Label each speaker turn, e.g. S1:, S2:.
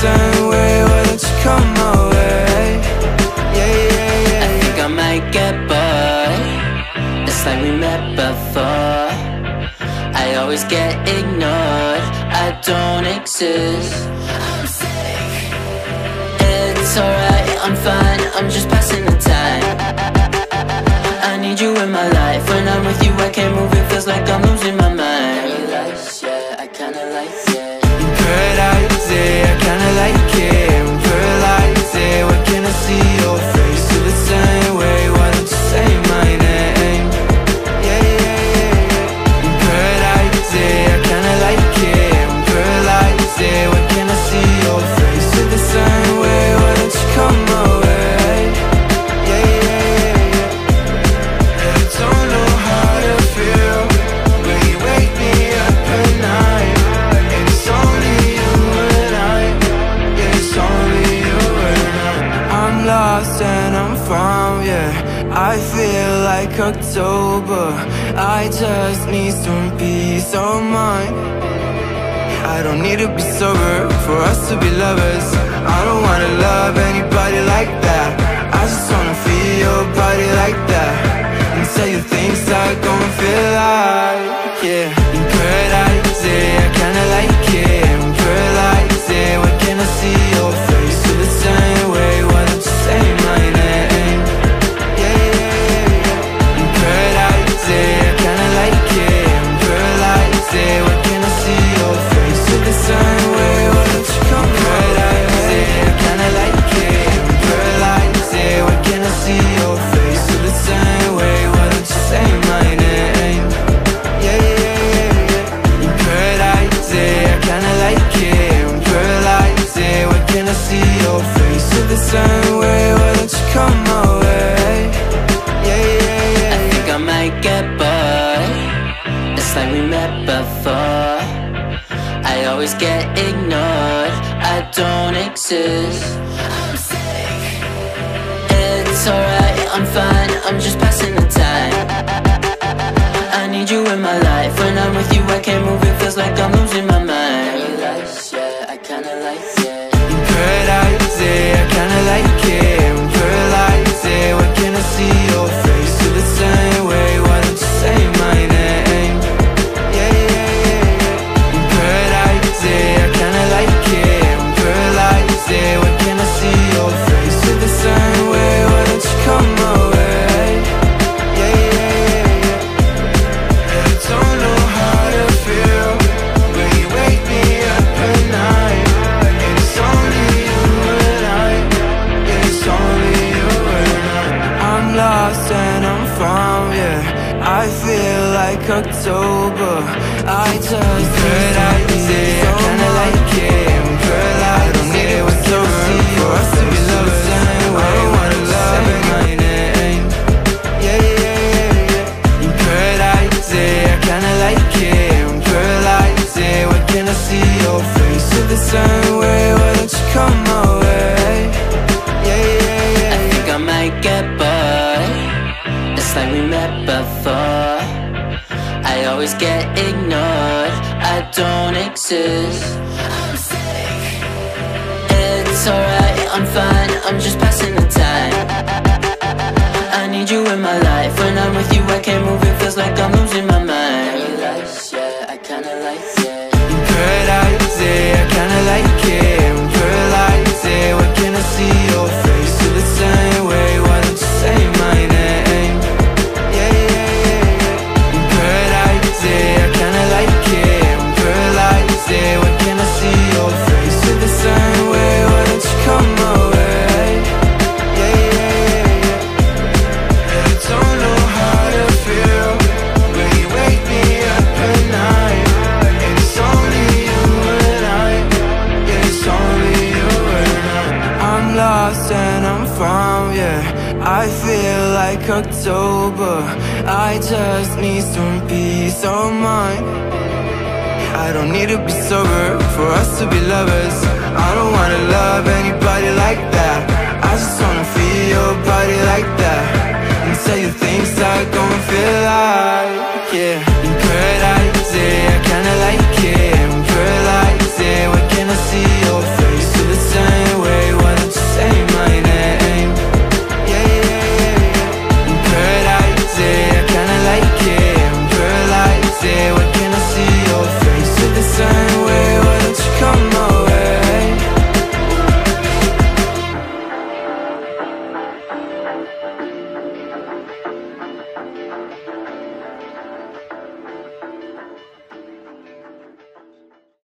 S1: certain way Why don't you come my way? Yeah, yeah, yeah, I think I might get bored It's like we met before. I always
S2: get ignored. I don't exist. I'm sick. It's alright, I'm fine. I'm just passing the time. I need you in my life. When I'm with you I can't move. It feels like I'm losing my mind. I kinda like, yeah, I kinda like, yeah. I feel like October. I just need some peace of mind. I don't need to be sober for us to be lovers. I don't wanna love anybody like that. I just wanna feel your body like that And tell you things I gon' feel like, yeah. In
S1: Before. I always get ignored. I don't exist. I'm sick. It's alright, I'm fine. I'm just passing the time. I need you in my life. When I'm with you, I can't move. It feels like I'm losing my mind. I
S2: feel like October. I just need to be I kinda like it. Girl, I don't need it with sober For us to be lovers I don't wanna love my name Yeah, yeah, yeah, yeah. In paradise, yeah, I kinda like it. Paradise, yeah, why can't I see your face? Feel the same
S1: We met before. I always get ignored. I don't exist. I'm sick. It's alright, I'm fine. I'm just passing the time. I need you in my life. When I'm with you, I can't move.
S2: And I'm found, yeah. I feel like October. I just need some peace of mind. I don't need to be sober for us to be lovers. I don't wanna love anybody like that. I just wanna feel your body like that And tell you things I gon' feel like, yeah